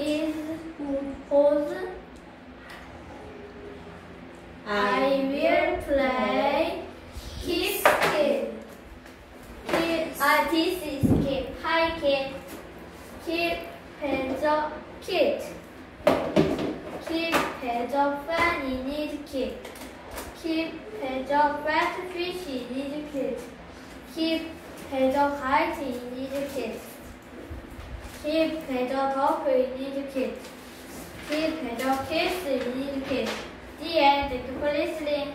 his pose. I will play his game. His, uh, this is Kip. Hi Kip. Kid hands up kid. Keep heads up when you need kit. Keep heads up fat fish you need kit. Keep heads up height you need kit. Keep of hopper, you need a kit. Keep of kiss, you need a kit. The end. Thank you for listening.